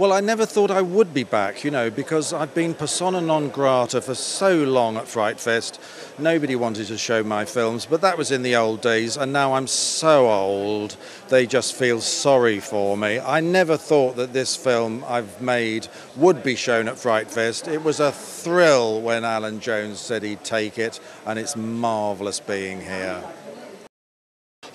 Well, I never thought I would be back, you know, because I've been persona non grata for so long at Fright Fest. Nobody wanted to show my films, but that was in the old days, and now I'm so old, they just feel sorry for me. I never thought that this film I've made would be shown at Fright Fest. It was a thrill when Alan Jones said he'd take it, and it's marvellous being here.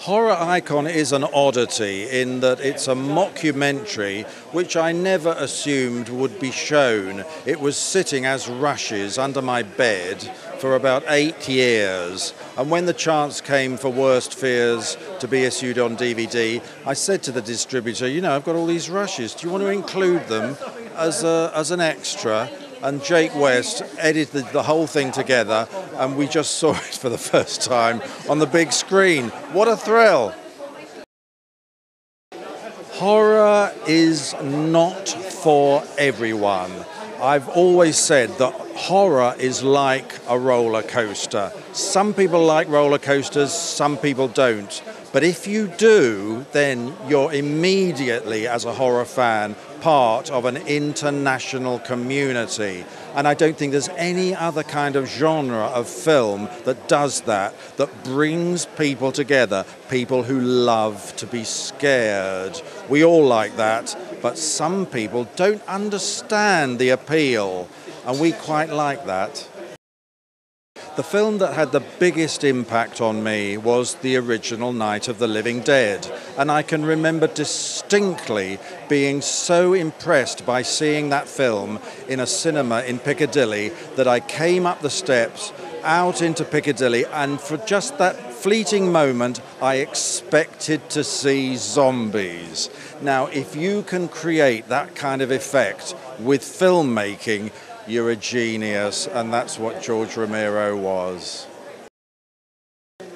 Horror Icon is an oddity in that it's a mockumentary which I never assumed would be shown. It was sitting as rushes under my bed for about eight years. And when the chance came for Worst Fears to be issued on DVD, I said to the distributor, you know, I've got all these rushes. Do you want to include them as, a, as an extra? and Jake West edited the whole thing together, and we just saw it for the first time on the big screen. What a thrill! Horror is not for everyone. I've always said that horror is like a roller coaster. Some people like roller coasters, some people don't. But if you do, then you're immediately, as a horror fan, part of an international community. And I don't think there's any other kind of genre of film that does that, that brings people together, people who love to be scared. We all like that, but some people don't understand the appeal, and we quite like that. The film that had the biggest impact on me was the original Night of the Living Dead. And I can remember distinctly being so impressed by seeing that film in a cinema in Piccadilly that I came up the steps out into Piccadilly, and for just that fleeting moment, I expected to see zombies. Now, if you can create that kind of effect with filmmaking, you're a genius, and that's what George Romero was.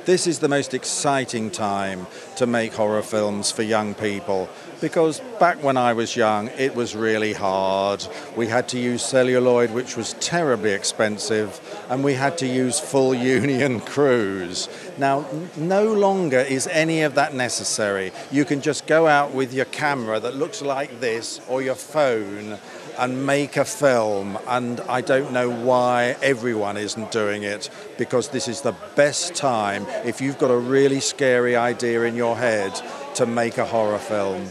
This is the most exciting time to make horror films for young people because back when I was young, it was really hard. We had to use celluloid, which was terribly expensive, and we had to use full union crews. Now, no longer is any of that necessary. You can just go out with your camera that looks like this or your phone and make a film. And I don't know why everyone isn't doing it because this is the best time if you've got a really scary idea in your head to make a horror film.